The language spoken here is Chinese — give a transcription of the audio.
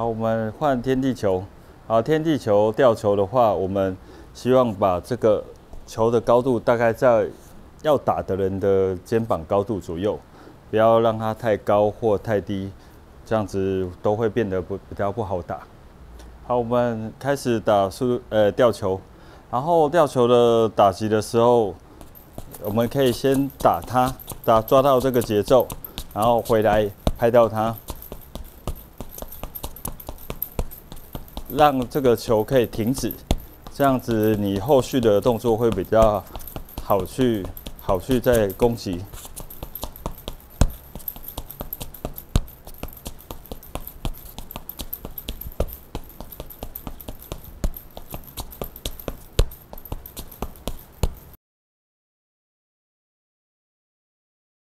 好我们换天地球。好，天地球吊球的话，我们希望把这个球的高度大概在要打的人的肩膀高度左右，不要让它太高或太低，这样子都会变得不比较不好打。好，我们开始打速呃吊球，然后吊球的打击的时候，我们可以先打它，打抓到这个节奏，然后回来拍掉它。让这个球可以停止，这样子你后续的动作会比较好去好去再攻击。